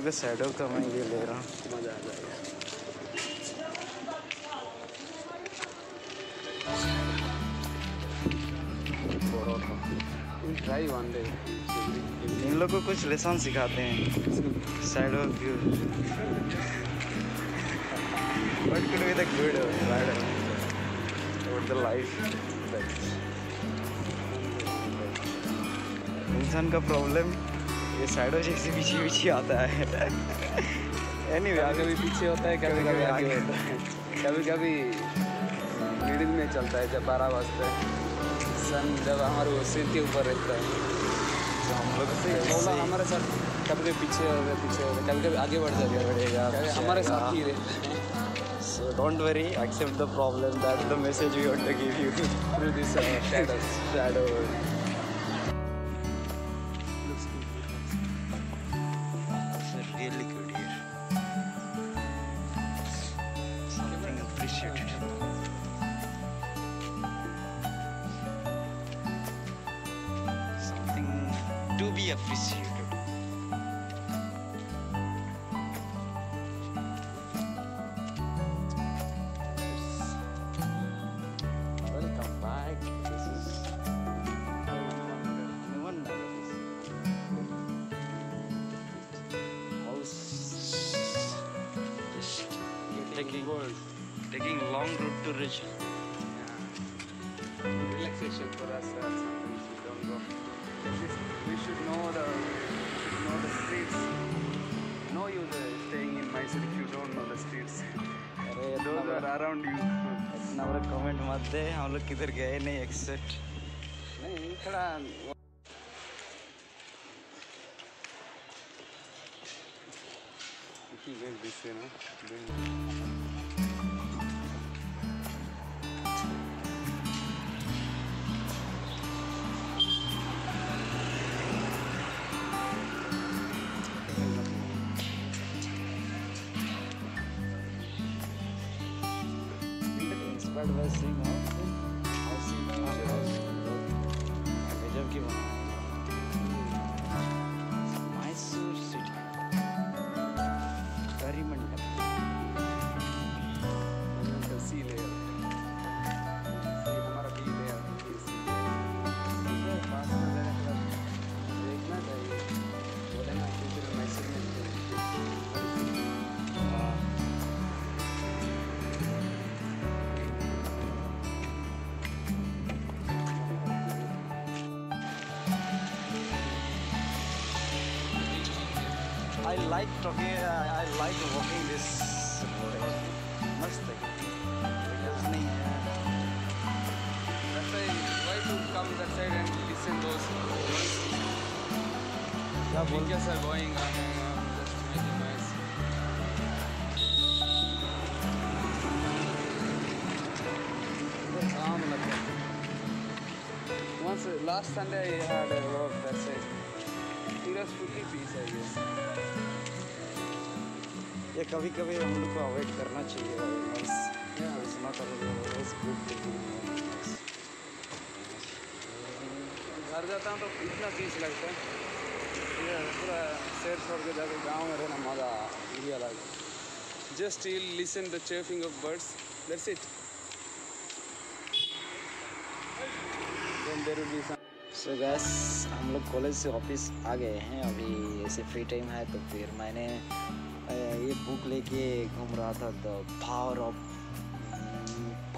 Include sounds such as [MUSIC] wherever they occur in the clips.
लोग का सैडो का मैं ये ले रहा हूँ मज़ा आ जाएगा ट्राई वन डे इन लोग को कुछ लेसन सिखाते हैं shadow view What could be the good rider about the life? इंसान का प्रॉब्लम ये साइडो जैसे पीछे पीछे आता है एनीवे कभी आगे कभी पीछे होता है कभी कभी आगे होता है कभी कभी मिडिल में चलता है जब बारह बजते हैं सन जब हमारे वो सिर के ऊपर रहता है तो हम लोग से मौला हमारे साथ कभी कभी पीछे हो गए पीछे हो गए कभी कभी आगे बढ़ जाते बढ़ेगा हमारे साथ ही रहते हैं So don't worry, accept the problem. That's the message we want to give you. through this uh, shadows. [LAUGHS] Shadow. Something to be appreciated. Welcome back. This is. House. Just taking taking long route to reach. Relaxation for us. Uh, sometimes we don't go. This is- We should know the we should know the streets. No use uh, staying in Mysore if you don't know the streets. अरे Those इतना are बड़ा around you. इतना बड़ा comment मत दे हम लोग किधर गए नहीं एक्सेप्ट नहीं थोड़ा He made this, you know. I'm you I like talking, I, like walking this Mustang. Because nahi uh, That's why why to come that side and listen those noise. Yeah, vehicles are going on and on, just making noise. Once last Sunday I had a road That's it. Was fully peace I guess. ये कभी कभी हम लोग को avoid करना चाहिए घर जाता हूँ तो इतना पीस लगता है। ये पूरा शहर छोड़ के जाकर गाँव में रहना मज़ा ये अलग just you listen the chirping of birds that's it then there will be some so guess हम लोग कॉलेज से ऑफ़िस आ गए हैं। अभी ऐसे फ्री टाइम है तो फिर मैंने ये बुक लेके घूम रहा था the power of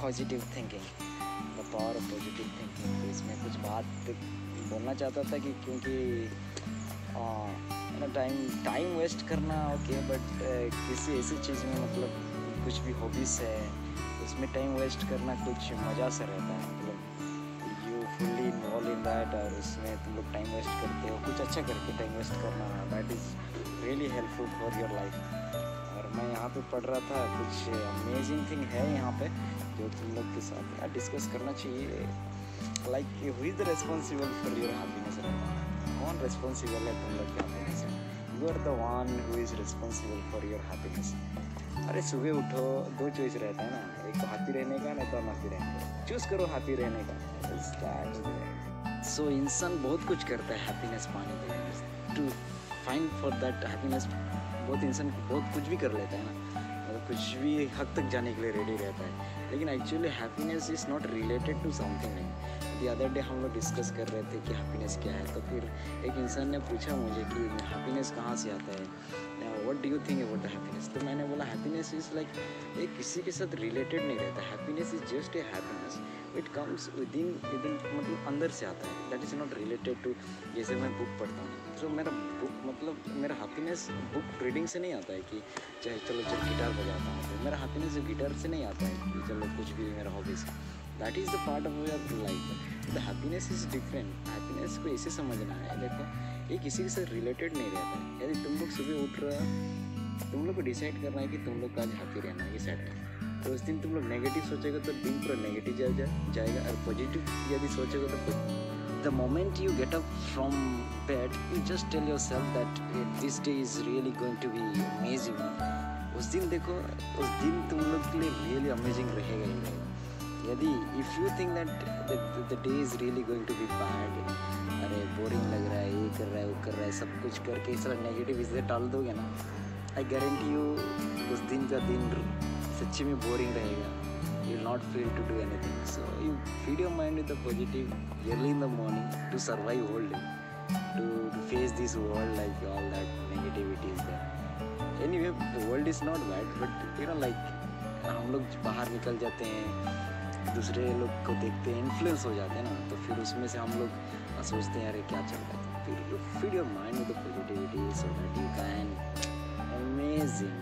positive thinking the power of positive thinking तो इसमें कुछ बात बोलना चाहता था कि क्योंकि ना टाइम टाइम वेस्ट करना ओके बट किसी ऐसी चीज़ में मतलब कुछ भी हॉबीज़ है, उसमें टाइम वेस्ट करना कुछ मज़ा सा रहता है। फुल्ली इन्वॉल्व इन दैट और उसमें तुम लोग टाइम वेस्ट करते हो। कुछ अच्छा करके टाइम वेस्ट करना that is really helpful for your life और मैं यहाँ पे पढ़ रहा था, कुछ अमेजिंग थिंग है यहाँ पे, जो तुम लोग के साथ यार डिस्कस करना चाहिए। Like who is the responsible for your happiness कौन रिस्पॉन्सिबल है तुम लोग के happiness you are the one who is responsible for your happiness अरे सुबह उठो, दो चॉइस रहता है ना। एक तो हैप्पी रहने का, नहीं तो अनहैप्पी रहने का। चूज़ करो हैप्पी रहने का। सो इंसान बहुत कुछ करता है हैप्पीनेस पाने के लिए। To find for that happiness बहुत इंसान बहुत कुछ भी कर लेता है ना। मतलब कुछ भी हद तक जाने के लिए रेडी रहता है। लेकिन actually happiness is not related to something नहीं। दी अदर डे हम लोग डिस्कस कर रहे थे कि हैप्पीनेस क्या है। तो फिर एक इंसान ने पूछा मुझे कि हैप्पीनेस कहाँ से आता है? What do you think about the happiness तो मैंने बोला हैप्पीनेस इज़ लाइक ये किसी के साथ रिलेटेड नहीं रहता। Happiness is just a happiness it comes with in with in मतलब अंदर से आता है। That is not related to जैसे मैं बुक पढ़ता हूँ। तो मेरा बुक मतलब मेरा हैप्पीनेस बुक रीडिंग से नहीं आता है कि चाहे चलो जब गिटार बजाता हूँ तो मेरा हैप्पीनेस गिटार से नहीं आता है कि चलो कुछ भी मेरा hobbies that is the part of your life the happiness is different happiness को ऐसे समझना है। देखो ये किसी के साथ रिलेटेड नहीं रहता है। यदि तुम लोग सुबह उठ रहे तुम लोग को डिसाइड करना है कि तुम लोग का आज हैप्पी रहना है ये सेट है। तो उस दिन तुम लोग नेगेटिव सोचेगा तो दिन पूरा नेगेटिव जा, जाएगा और पॉजिटिव यदि सोचेगा तो the moment you get up from bed you just tell your self that this day is really going to be amazing उस दिन देखो उस दिन तुम लोग के लिए रियली अमेजिंग रहेगा ही रहेगा। यदि if you think that the day is really going to be bad अरे बोरिंग लग रहा है ये कर रहा है, वो कर रहा है, सब कुछ करके इस तरह नेगेटिव इसे टाल दोगे ना आई गारंटी यू उस दिन का दिन सच्ची में बोरिंग रहेगा you not feel to do anything so you feed your mind with the positive early in the morning to survive whole day to face this world like all that negativity is there. Anyway, the world is not bad, but, you know, like, हम लोग बाहर निकल जाते हैं दूसरे लोग को देखते हैं इन्फ्लुएंस हो जाते हैं ना तो फिर उसमें से हम लोग सोचते हैं, अरे, क्या चल रहा है? फिर you feed your mind with positivity so that you can amazing